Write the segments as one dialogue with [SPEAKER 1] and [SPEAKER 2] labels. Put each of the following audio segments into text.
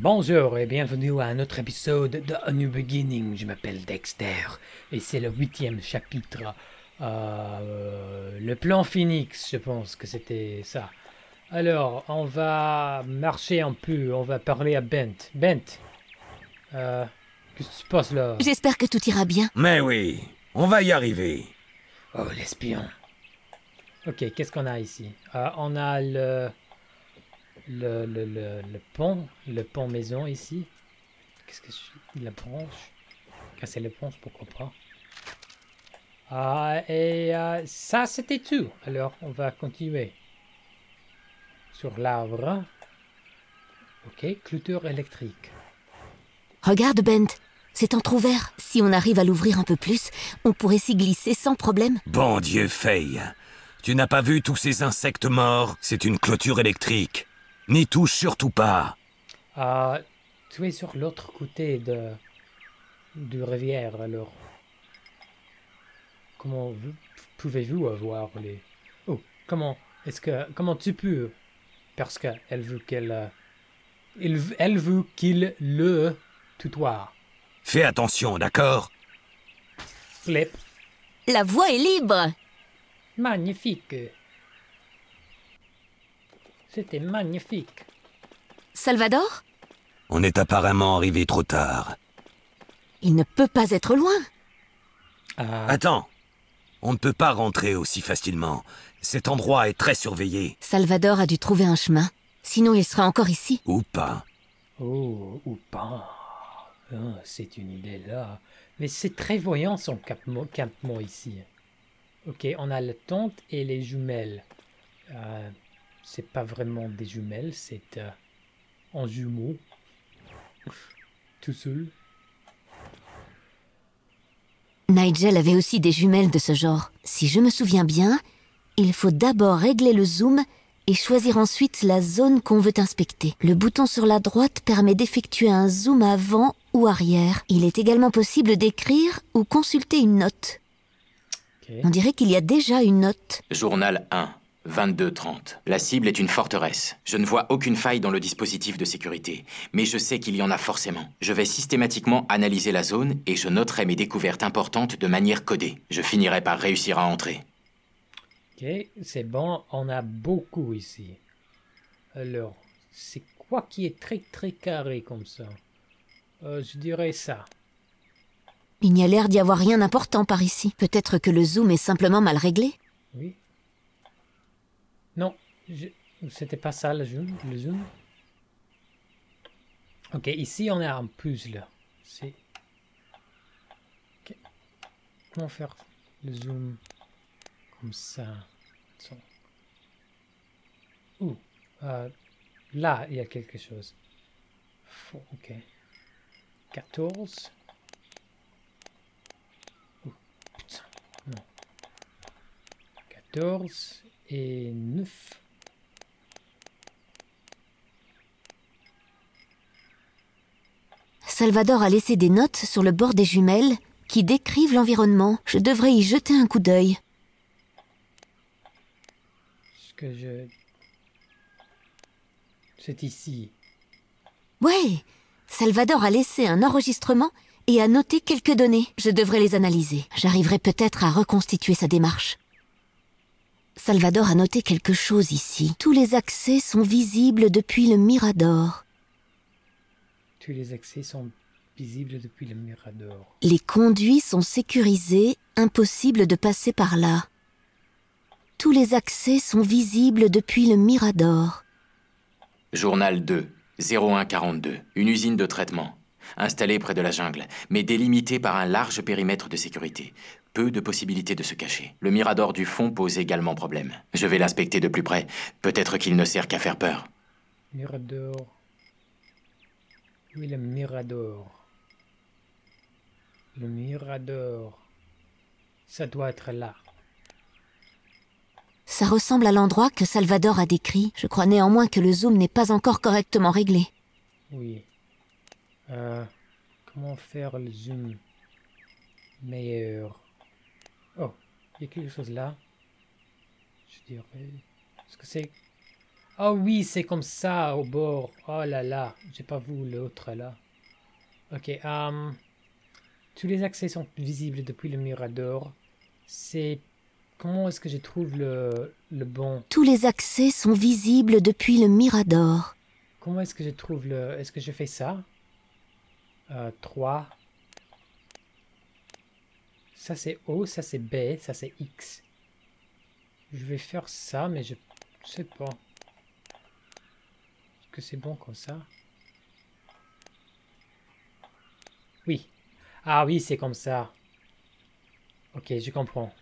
[SPEAKER 1] Bonjour et bienvenue à un autre épisode de A New Beginning. Je m'appelle Dexter et c'est le huitième chapitre. Euh, le plan Phoenix, je pense que c'était ça. Alors, on va marcher un peu, on va parler à Bent. Bent, euh, qu'est-ce qui se passe là?
[SPEAKER 2] J'espère que tout ira bien.
[SPEAKER 3] Mais oui, on va y arriver.
[SPEAKER 1] Oh, l'espion. Ok, qu'est-ce qu'on a ici? Euh, On a le, le, le, le, le pont, le pont maison ici. Qu'est-ce que je... La branche Casser les branches, pourquoi pas Ah, et euh, ça, c'était tout. Alors, on va continuer. Sur l'arbre. Ok, clôture électrique.
[SPEAKER 2] Regarde, Bent. C'est entrouvert. Si on arrive à l'ouvrir un peu plus, on pourrait s'y glisser sans problème.
[SPEAKER 3] Bon Dieu, Faye. Tu n'as pas vu tous ces insectes morts? C'est une clôture électrique. N'y touche surtout pas.
[SPEAKER 1] Ah, tu es sur l'autre côté de du rivière alors. Comment vous- pouvez-vous avoir les Oh, comment est-ce que comment tu peux? Parce qu'elle veut qu'elle euh, elle veut qu'il le tutoie.
[SPEAKER 3] Fais attention, d'accord?
[SPEAKER 1] Flip.
[SPEAKER 2] La voie est libre.
[SPEAKER 1] Magnifique. C'était magnifique.
[SPEAKER 2] Salvador?
[SPEAKER 3] On est apparemment arrivé trop tard.
[SPEAKER 2] Il ne peut pas être loin.
[SPEAKER 1] Ah,
[SPEAKER 3] Attends. On ne peut pas rentrer aussi facilement. Cet endroit est très surveillé.
[SPEAKER 2] Salvador a dû trouver un chemin. Sinon, il serait encore ici.
[SPEAKER 3] Ou pas.
[SPEAKER 1] Oh, ou pas. Ah, c'est une idée là. Mais c'est très voyant son campement, campement ici. Ok, on a la tente et les jumelles. Euh, c'est pas vraiment des jumelles, c'est euh, en jumeaux. Tout seul.
[SPEAKER 2] Nigel avait aussi des jumelles de ce genre. Si je me souviens bien, il faut d'abord régler le zoom et choisir ensuite la zone qu'on veut inspecter. Le bouton sur la droite permet d'effectuer un zoom avant ou arrière. Il est également possible d'écrire ou consulter une note. On dirait qu'il y a déjà une note.
[SPEAKER 4] Journal 1, 22-30. La cible est une forteresse. Je ne vois aucune faille dans le dispositif de sécurité, mais je sais qu'il y en a forcément. Je vais systématiquement analyser la zone et je noterai mes découvertes importantes de manière codée. Je finirai par réussir à entrer.
[SPEAKER 1] Ok, c'est bon, on a beaucoup ici. Alors, c'est quoi qui est très très carré comme ça? Euh, Je dirais ça.
[SPEAKER 2] Il n'y a l'air d'y avoir rien d'important par ici. Peut-être que le zoom est simplement mal réglé.
[SPEAKER 1] Oui. Non, c'était pas ça le zoom. Le zoom. Ok, ici on a un puzzle. C'est. Ok. Comment faire le zoom comme ça. Ouh, euh, là il y a quelque chose. Ok. 14. Ouh, putain, non. 14 et 9.
[SPEAKER 2] Salvador a laissé des notes sur le bord des jumelles qui décrivent l'environnement. Je devrais y jeter un coup d'œil.
[SPEAKER 1] Ce que je. C'est ici.
[SPEAKER 2] Ouais, Salvador a laissé un enregistrement et a noté quelques données. Je devrais les analyser. J'arriverai peut-être à reconstituer sa démarche. Salvador a noté quelque chose ici. Tous les accès sont visibles depuis le Mirador.
[SPEAKER 1] Tous les accès sont visibles depuis le Mirador.
[SPEAKER 2] Les conduits sont sécurisés, impossible de passer par là. Tous les accès sont visibles depuis le Mirador.
[SPEAKER 4] Journal 2, 0142. Une usine de traitement. Installée près de la jungle, mais délimitée par un large périmètre de sécurité. Peu de possibilités de se cacher. Le mirador du fond pose également problème. Je vais l'inspecter de plus près. Peut-être qu'il ne sert qu'à faire peur.
[SPEAKER 1] Mirador. Oui, le Mirador. Le Mirador. Ça doit être là.
[SPEAKER 2] Ça ressemble à l'endroit que Salvador a décrit. Je crois néanmoins que le zoom n'est pas encore correctement réglé.
[SPEAKER 1] Oui. Euh, comment faire le zoom meilleur Oh, il y a quelque chose là. Je dirais. Est-ce que c'est? Oh oui, c'est comme ça au bord. Oh là là, j'ai pas vu l'autre là. Ok, euh, tous les accès sont visibles depuis le mirador. C'est comment est-ce que je trouve le, le bon?
[SPEAKER 2] Tous les accès sont visibles depuis le mirador.
[SPEAKER 1] Comment est-ce que je trouve le Est-ce que je fais ça? Euh, 3. Ça c'est O, ça c'est B, ça c'est X. Je vais faire ça, mais je sais pas. Est-ce que c'est bon comme ça? Oui. Ah oui, c'est comme ça. Ok, je comprends.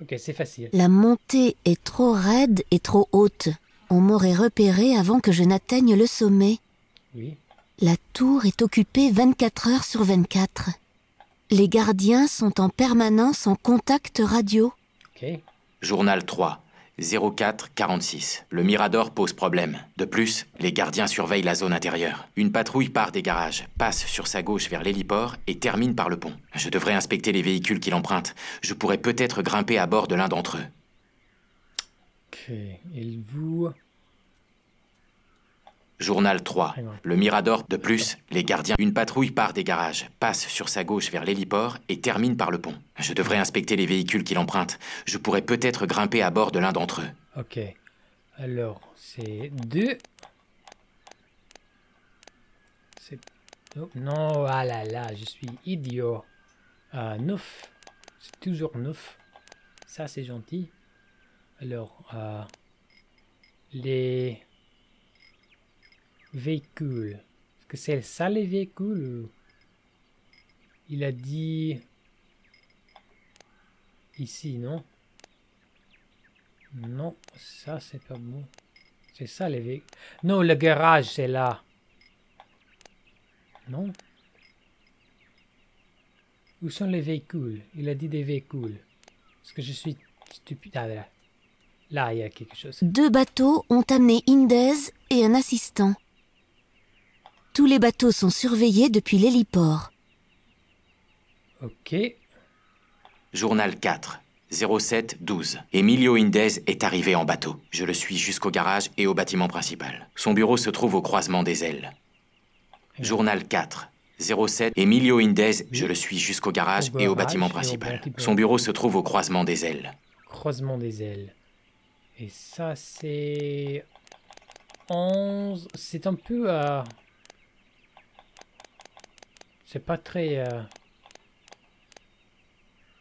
[SPEAKER 1] Ok, c'est facile.
[SPEAKER 2] La montée est trop raide et trop haute. On m'aurait repéré avant que je n'atteigne le sommet.
[SPEAKER 1] Oui.
[SPEAKER 2] La tour est occupée 24 heures sur 24. Les gardiens sont en permanence en contact radio.
[SPEAKER 1] Ok.
[SPEAKER 4] Journal 3, 04 46. Le Mirador pose problème. De plus, les gardiens surveillent la zone intérieure. Une patrouille part des garages, passe sur sa gauche vers l'héliport et termine par le pont. Je devrais inspecter les véhicules qui l'empruntent. Je pourrais peut-être grimper à bord de l'un d'entre eux.
[SPEAKER 1] Ok. Il vous?
[SPEAKER 4] Journal 3.
[SPEAKER 1] Très bien.
[SPEAKER 4] Le Mirador. De plus, les gardiens. Une patrouille part des garages, passe sur sa gauche vers l'héliport et termine par le pont. Je devrais inspecter les véhicules qui l'empruntent. Je pourrais peut-être grimper à bord de l'un d'entre eux.
[SPEAKER 1] Ok. Alors, c'est 2. C'est. oh, non, ah là là, je suis idiot. 9. C'est toujours 9. Ça, c'est gentil. Alors, euh, les véhicules. Est-ce que c'est ça les véhicules Il a dit. Ici, non? Non, ça c'est pas bon. C'est ça les véhicules. Non, le garage c'est là. Non? Où sont les véhicules? Il a dit des véhicules. Est-ce que je suis stupide Ah là. Là, il y a quelque chose.
[SPEAKER 2] Deux bateaux ont amené Indez et un assistant. Tous les bateaux sont surveillés depuis l'héliport.
[SPEAKER 1] Ok.
[SPEAKER 4] Journal 4, 07 12. Emilio Indez est arrivé en bateau. Je le suis jusqu'au garage et au bâtiment principal. Son bureau se trouve au croisement des ailes. Journal 4, 07. Emilio Indez, je le suis jusqu'au garage
[SPEAKER 1] Au
[SPEAKER 4] et au bâtiment
[SPEAKER 1] et au
[SPEAKER 4] principal.
[SPEAKER 1] bâtiment.
[SPEAKER 4] Son bureau se trouve au croisement des ailes.
[SPEAKER 1] Croisement des ailes. Et ça, c'est 11. C'est un peu. euh, C'est pas très. euh,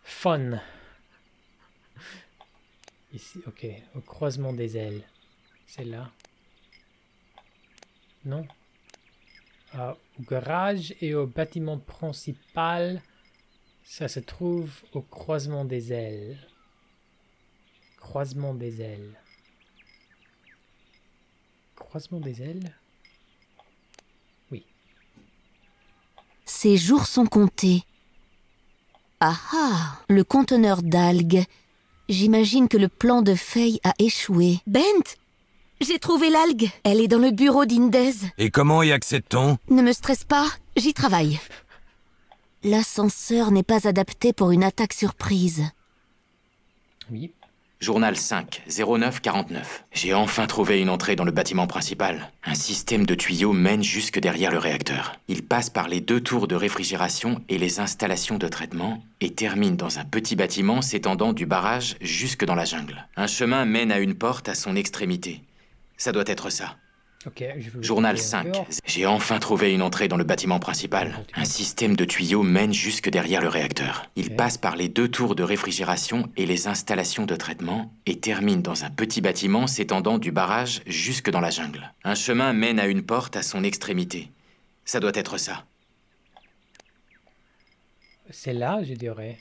[SPEAKER 1] Fun. Ici, ok. Au croisement des ailes. C'est là. Non. Au garage et au bâtiment principal. Ça se trouve au croisement des ailes. Croisement des ailes. Croisement des ailes?
[SPEAKER 2] Ses jours sont comptés. Ah ah Le conteneur d'algues. J'imagine que le plan de Faye a échoué. Bent J'ai trouvé l'algue. Elle est dans le bureau d'Indez.
[SPEAKER 3] Et comment y accède-t-on?
[SPEAKER 2] Ne me stresse pas, j'y travaille. L'ascenseur n'est pas adapté pour une attaque surprise.
[SPEAKER 1] Oui.
[SPEAKER 4] Journal 5, 09 49. J'ai enfin trouvé une entrée dans le bâtiment principal. Un système de tuyaux mène jusque derrière le réacteur. Il passe par les deux tours de réfrigération et les installations de traitement et termine dans un petit bâtiment s'étendant du barrage jusque dans la jungle. Un chemin mène à une porte à son extrémité. Ça doit être ça.
[SPEAKER 1] Je
[SPEAKER 4] Journal
[SPEAKER 1] écouter
[SPEAKER 4] 5.
[SPEAKER 1] encore.
[SPEAKER 4] J'ai enfin trouvé une entrée dans le bâtiment principal. Un système de tuyaux mène jusque derrière le réacteur. Il passe par les deux tours de réfrigération et les installations de traitement et termine dans un petit bâtiment s'étendant du barrage jusque dans la jungle. Un chemin mène à une porte à son extrémité. Ça doit être ça.
[SPEAKER 1] C'est là, je dirais.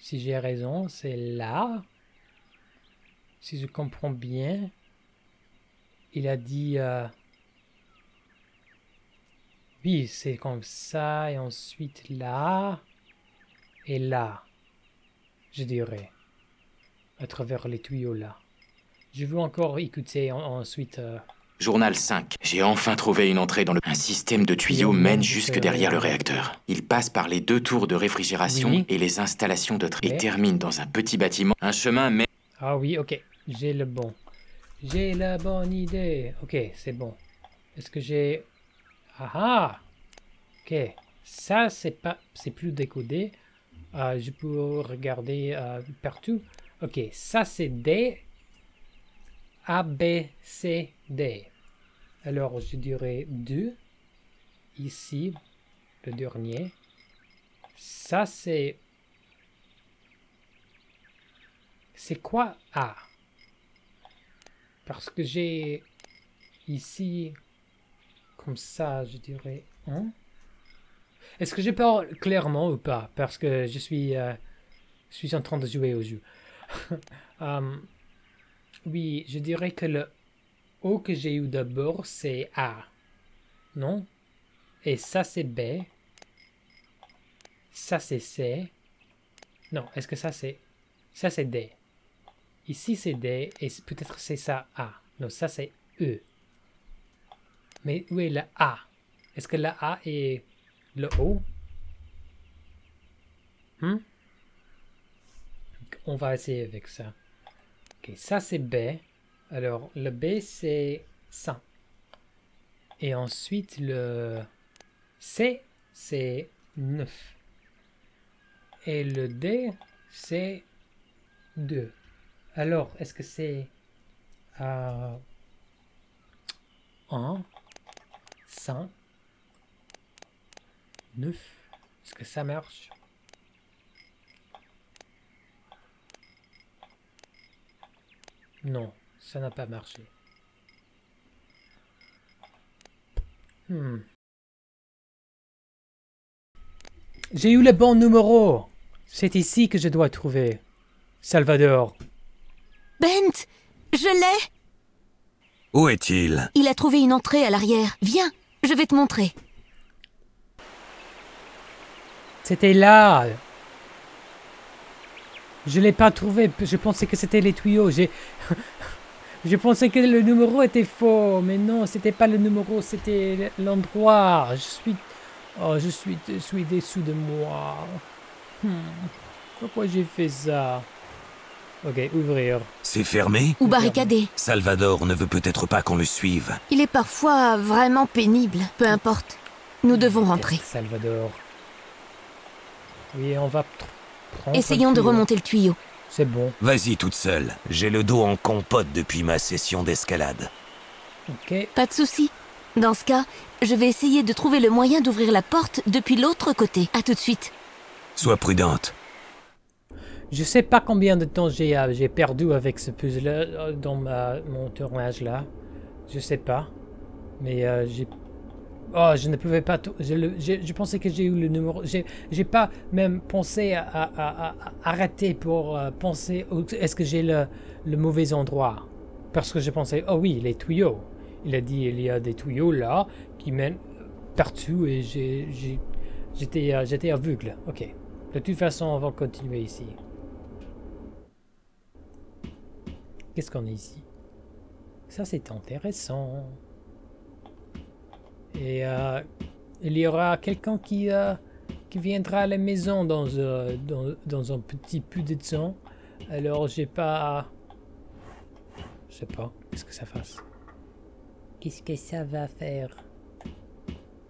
[SPEAKER 1] Si j'ai raison, c'est là. Si je comprends bien, il a dit... euh, Oui, c'est comme ça, et ensuite là, et là, je dirais, à travers les tuyaux là. Je veux encore écouter en- ensuite... euh,
[SPEAKER 4] Journal 5. J'ai enfin trouvé une entrée dans le... Un système de tuyaux mène jusque
[SPEAKER 1] derrière le
[SPEAKER 4] réacteur. Il passe par les deux tours de réfrigération
[SPEAKER 1] Oui.
[SPEAKER 4] et les installations de traitement.
[SPEAKER 1] Ok.
[SPEAKER 4] Et termine dans un petit bâtiment. Un chemin mène...
[SPEAKER 1] Ah oui, ok, j'ai le bon. J'ai la bonne idée. Ok, c'est bon. Est-ce que j'ai... Ah ah Ok. Ça, c'est pas... C'est plus décodé. Euh, je peux regarder euh, partout. Ok, ça c'est D. A, B, C, D. Alors, je dirais 2. Ici, le dernier. Ça, c'est... C'est quoi A? Parce que j'ai ici, comme ça, je dirais 1. Est-ce que je parle clairement ou pas? Parce que je suis, euh, je suis en train de jouer au jeu. Euh, oui, je dirais que le O que j'ai eu d'abord, c'est A. Non? Et ça, c'est B. Ça, c'est C. Non, est-ce que ça, c'est... Ça, c'est D? Ici, c'est D. Et peut-être c'est ça, A. Non, ça, c'est E. Mais où est le A? Est-ce que la A est le O? Hmm? On va essayer avec ça. Ok, ça, c'est B. Alors, le B, c'est 100. Et ensuite, le C, c'est 9. Et le D, c'est 2. Alors, est-ce que c'est euh, 1, 100, 9 Est-ce que ça marche? Non. Ça n'a pas marché. Hmm. J'ai eu le bon numéro. C'est ici que je dois trouver. Salvador.
[SPEAKER 2] Bent Je l'ai
[SPEAKER 3] Où est-il?
[SPEAKER 2] Il a trouvé une entrée à l'arrière. Viens, je vais te montrer.
[SPEAKER 1] C'était là. Je l'ai pas trouvé. Je pensais que c'était les tuyaux. J'ai... Je pensais que le numéro était faux, mais non, c'était pas le numéro, c'était l'endroit. Je suis... Oh, je suis, je suis déçu de moi. Hmm. Pourquoi j'ai fait ça? Ok, ouvrir.
[SPEAKER 3] C'est fermé
[SPEAKER 2] Ou barricadé.
[SPEAKER 3] Salvador ne veut peut-être pas qu'on le suive.
[SPEAKER 2] Il est parfois vraiment pénible. Peu importe. Nous devons rentrer.
[SPEAKER 1] Salvador. Oui, on va prendre
[SPEAKER 2] Essayons de remonter le tuyau.
[SPEAKER 1] C'est bon.
[SPEAKER 3] Vas-y toute seule. J'ai le dos en compote depuis ma session d'escalade.
[SPEAKER 1] Ok.
[SPEAKER 2] Pas de souci. Dans ce cas, je vais essayer de trouver le moyen d'ouvrir la porte depuis l'autre côté. À tout de suite.
[SPEAKER 3] Sois prudente.
[SPEAKER 1] Je sais pas combien de temps j'ai euh, perdu avec ce puzzle euh, dans ma, mon tournage là. Je sais pas. Mais euh, j'ai... Oh, je ne pouvais pas... Je, je, pensais que j'ai eu le numéro... J'ai pas même pensé à, arrêter pour penser... Est-ce que j'ai le, le mauvais endroit? Parce que je pensais... Oh oui, les tuyaux. Il a dit il y a des tuyaux là qui mènent partout et j'étais aveugle. Ok. De toute façon, on va continuer ici. Qu'est-ce qu'on a ici? Ça, c'est intéressant. Et euh, il y aura quelqu'un qui, euh, qui viendra à la maison dans, euh, dans, dans un petit peu de temps. Alors, j'ai pas... Je sais pas. Qu'est-ce que ça fasse? Qu'est-ce que ça va faire?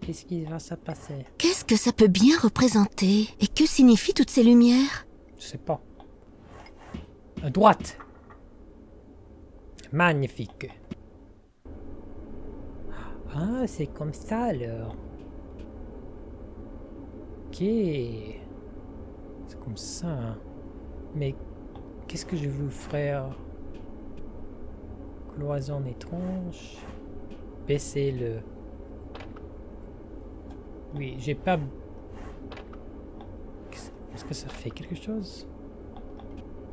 [SPEAKER 1] Qu'est-ce qui va se passer?
[SPEAKER 2] Qu'est-ce que ça peut bien représenter? Et que signifient toutes ces lumières?
[SPEAKER 1] Je sais pas. À droite. Magnifique. Ah, c'est comme ça alors. Ok. C'est comme ça. hein. Mais qu'est-ce que je veux faire Cloison étrange. Baisser le. Oui, j'ai pas. Est-ce que ça fait quelque chose?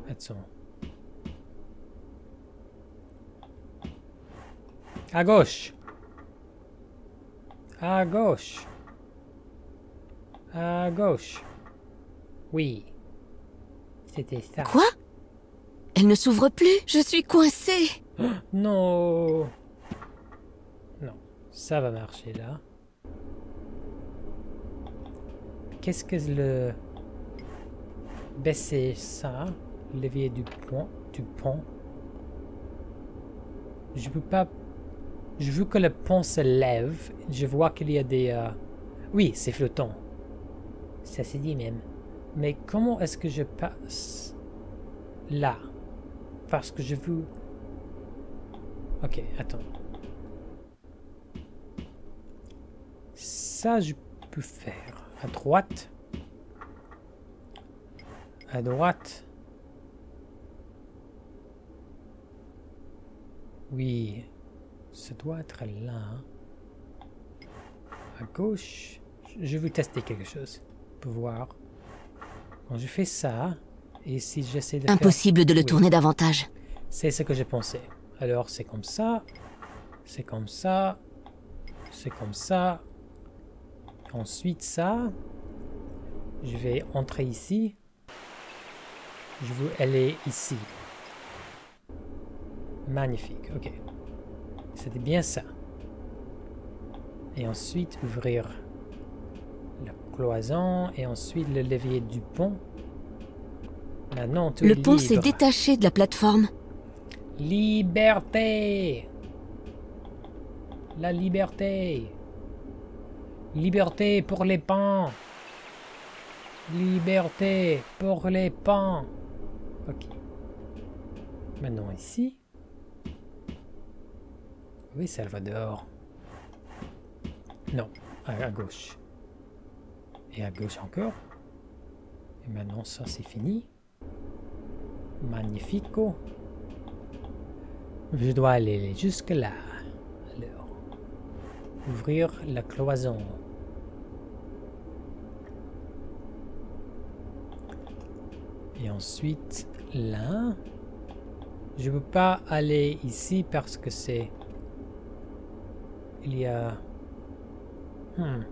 [SPEAKER 1] Attends. À gauche. À gauche. À gauche. Oui. C'était ça.
[SPEAKER 2] Quoi? Elle ne s'ouvre plus? Je suis coincée
[SPEAKER 1] Non. Non. Ça va marcher là. Qu'est-ce que le... Baisser ça. Levier du pont. Du pont? Je veux pas... Je veux que le pont se lève. Je vois qu'il y a des... euh, Oui, c'est flottant. Ça s'est dit même. Mais comment est-ce que je passe là? Parce que je veux... Ok, attends. Ça, je peux faire. À droite. À droite. Oui. Ça doit être là. hein. À gauche. Je veux tester quelque chose. Pour voir. Quand je fais ça, et si j'essaie de faire...
[SPEAKER 2] Impossible de le
[SPEAKER 1] Oui.
[SPEAKER 2] tourner davantage.
[SPEAKER 1] C'est ce que j'ai pensé. Alors c'est comme ça, c'est comme ça, c'est comme ça. Ensuite ça. Je vais entrer ici. Je veux aller ici. Magnifique, ok. C'était bien ça. Et ensuite ouvrir la cloison et ensuite le levier du pont. Maintenant, tout
[SPEAKER 2] Le
[SPEAKER 1] est
[SPEAKER 2] pont s'est détaché de la plateforme.
[SPEAKER 1] Liberté La liberté Liberté pour les pans Liberté pour les pans Ok. Maintenant ici. Oui, Salvador. Non, à, gauche. Et à gauche encore. Et maintenant ça c'est fini. Magnifico. Je dois aller jusque là. Alors, ouvrir la cloison. Et ensuite, là. Je ne peux pas aller ici parce que c'est... Il y a... Hmm.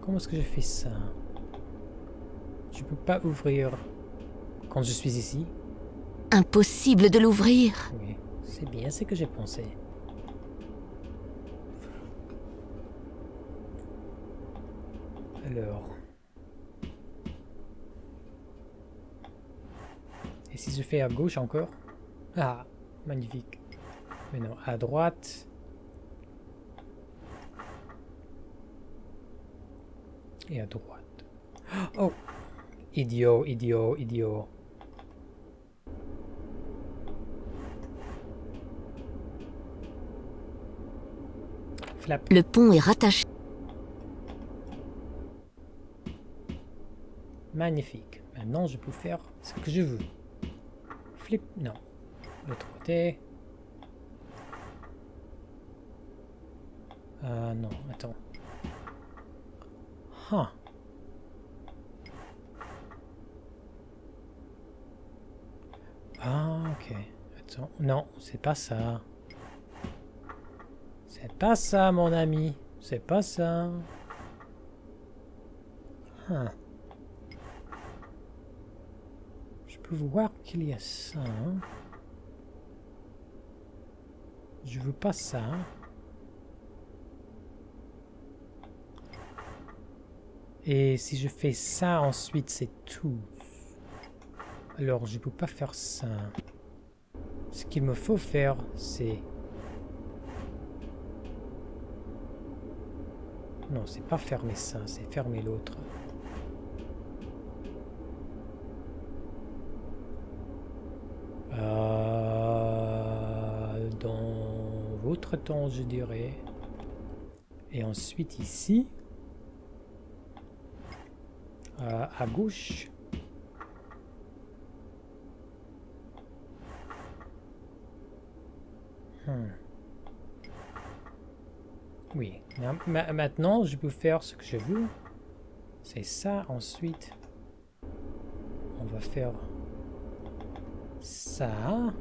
[SPEAKER 1] Comment est-ce que je fais ça? Je peux pas ouvrir quand je suis ici.
[SPEAKER 2] Impossible de l'ouvrir.
[SPEAKER 1] Oui, c'est bien ce que j'ai pensé. Alors. Et si je fais à gauche encore? Ah, magnifique. Mais non, à droite. Et à droite. Oh Idiot, idiot, idiot. Flap.
[SPEAKER 2] Le pont est rattaché.
[SPEAKER 1] Magnifique. Maintenant, je peux faire ce que je veux. Flip, non. L'autre côté. Ah non, attends. Huh. Ah, ok. Attends. Non, c'est pas ça. C'est pas ça, mon ami. C'est pas ça. Huh. Je peux voir qu'il y a ça. hein. Je veux pas ça. Et si je fais ça ensuite, c'est tout. Alors, je peux pas faire ça. Ce qu'il me faut faire, c'est... Non, c'est pas fermer ça, c'est fermer l'autre. Euh, dans votre temps, je dirais. Et ensuite ici, euh, à gauche. Hmm. Oui, Ma- ma- maintenant je peux faire ce que je veux. C'est ça, ensuite on va faire ça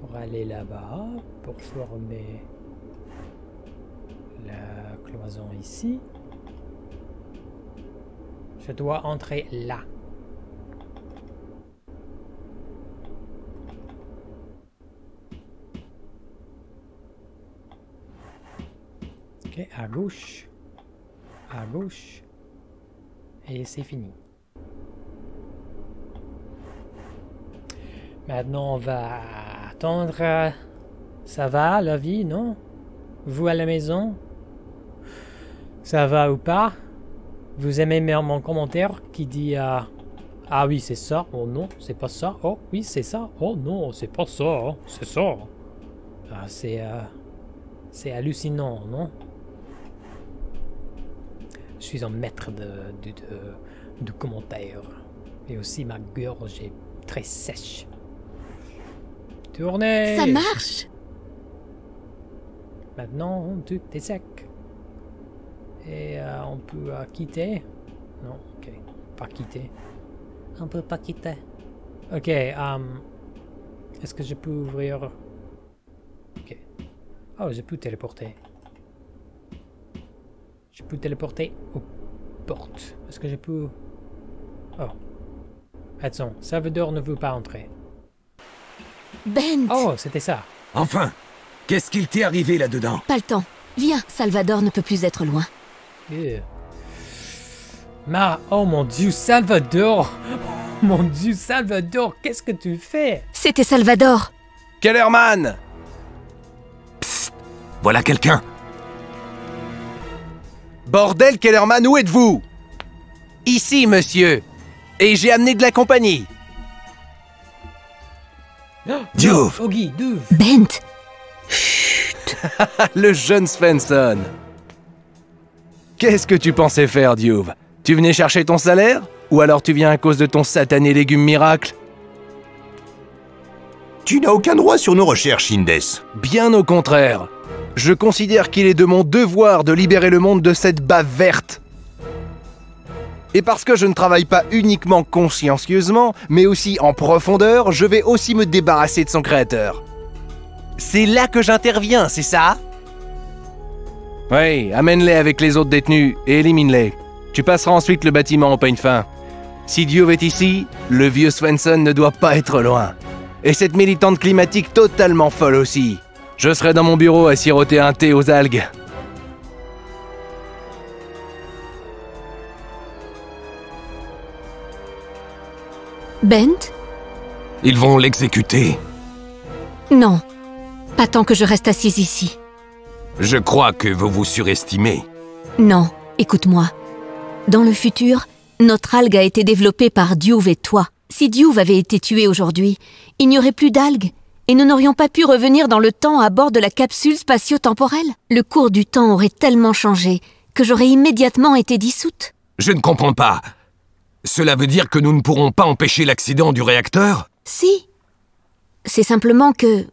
[SPEAKER 1] pour aller là-bas, pour former la cloison ici. Je dois entrer là. Ok, à gauche. À gauche. Et c'est fini. Maintenant, on va entendre. euh, ça va, la vie, non? Vous à la maison? Ça va ou pas? Vous aimez mon commentaire qui dit euh, Ah oui, c'est ça. Oh non, c'est pas ça. Oh oui, c'est ça. Oh non, c'est pas ça. hein. C'est ça. Ah, c'est. euh, c'est hallucinant, non? Je suis un maître de, de, de, de commentaires. Et aussi ma gorge est très sèche. Tournez
[SPEAKER 2] Ça marche
[SPEAKER 1] Maintenant, tout est sec. Et euh, on peut euh, quitter Non, ok. Pas quitter. On peut pas quitter. Ok, euh, est-ce que je peux ouvrir... Ok. Oh, je peux téléporter. Je peux téléporter aux portes. Est-ce que je peux... Oh. Attends, Salvador ne veut pas entrer.
[SPEAKER 2] Bent
[SPEAKER 1] Oh, c'était ça.
[SPEAKER 3] Enfin Qu'est-ce qu'il t'est arrivé là-dedans?
[SPEAKER 2] Pas le temps. Viens, Salvador ne peut plus être loin.
[SPEAKER 1] Yeah. Ma, oh mon dieu, Salvador! Oh mon dieu, Salvador, qu'est-ce que tu fais?
[SPEAKER 2] C'était Salvador.
[SPEAKER 5] Kellerman
[SPEAKER 3] Voilà quelqu'un.
[SPEAKER 5] Bordel, Kellerman, où êtes-vous? Ici, monsieur. Et j'ai amené de la compagnie.
[SPEAKER 3] Diouf.
[SPEAKER 1] Oggy, Douve
[SPEAKER 2] Bent.
[SPEAKER 5] Le jeune Svensson. Qu'est-ce que tu pensais faire, Diouf? Tu venais chercher ton salaire? Ou alors tu viens à cause de ton satané légume miracle?
[SPEAKER 6] Tu n'as aucun droit sur nos recherches, Indes.
[SPEAKER 5] Bien au contraire. Je considère qu'il est de mon devoir de libérer le monde de cette bave verte. Et parce que je ne travaille pas uniquement consciencieusement, mais aussi en profondeur, je vais aussi me débarrasser de son créateur. C'est là que j'interviens, c'est ça? Oui, amène-les avec les autres détenus et élimine-les. Tu passeras ensuite le bâtiment au peigne fin. Si Dieu est ici, le vieux Swenson ne doit pas être loin. Et cette militante climatique totalement folle aussi. Je serai dans mon bureau à siroter un thé aux algues.
[SPEAKER 2] Bent?
[SPEAKER 3] Ils vont l'exécuter.
[SPEAKER 2] Non. Pas tant que je reste assise ici.
[SPEAKER 3] Je crois que vous vous surestimez.
[SPEAKER 2] Non, écoute-moi. Dans le futur, notre algue a été développée par Diouf et toi. Si Diouf avait été tué aujourd'hui, il n'y aurait plus d'algues et nous n'aurions pas pu revenir dans le temps à bord de la capsule spatio-temporelle. Le cours du temps aurait tellement changé que j'aurais immédiatement été dissoute.
[SPEAKER 3] Je ne comprends pas. Cela veut dire que nous ne pourrons pas empêcher l'accident du réacteur?
[SPEAKER 2] Si. C'est simplement que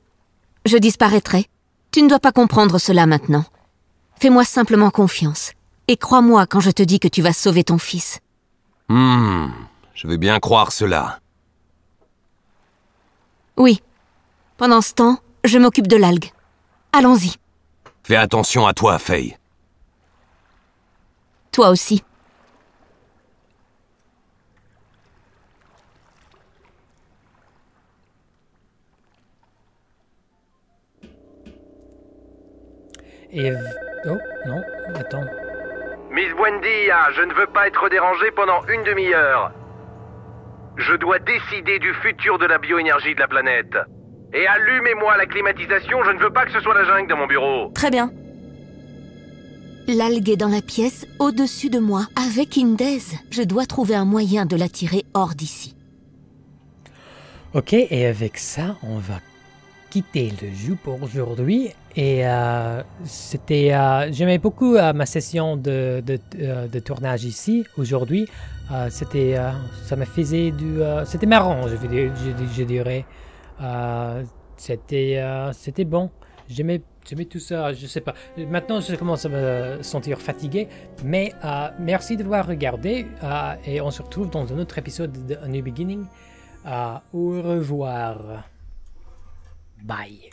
[SPEAKER 2] je disparaîtrai. Tu ne dois pas comprendre cela maintenant. Fais-moi simplement confiance. Et crois-moi quand je te dis que tu vas sauver ton fils.
[SPEAKER 3] Hmm, je vais bien croire cela.
[SPEAKER 2] Oui. Pendant ce temps, je m'occupe de l'algue. Allons-y.
[SPEAKER 3] Fais attention à toi, Faye.
[SPEAKER 2] Toi aussi.
[SPEAKER 1] Et... Oh, non, attends.
[SPEAKER 5] Miss Buendia, je ne veux pas être dérangé pendant une demi-heure. Je dois décider du futur de la bioénergie de la planète. Et allumez-moi la climatisation, je ne veux pas que ce soit la jungle dans mon bureau.
[SPEAKER 2] Très bien. L'algue est dans la pièce, au-dessus de moi, avec Indez. Je dois trouver un moyen de l'attirer hors d'ici.
[SPEAKER 1] Ok, et avec ça, on va quitter le jeu pour aujourd'hui. Et euh, euh, j'aimais beaucoup euh, ma session de, de, de tournage ici aujourd'hui. C'était, ça me faisait du, c'était marrant, je, dirais. C'était, c'était bon. J'aimais, tout ça. Je sais pas. Maintenant, je commence à me sentir fatigué. Mais merci d'avoir regardé euh, et on se retrouve dans un autre épisode de A New Beginning. Au revoir. Bye.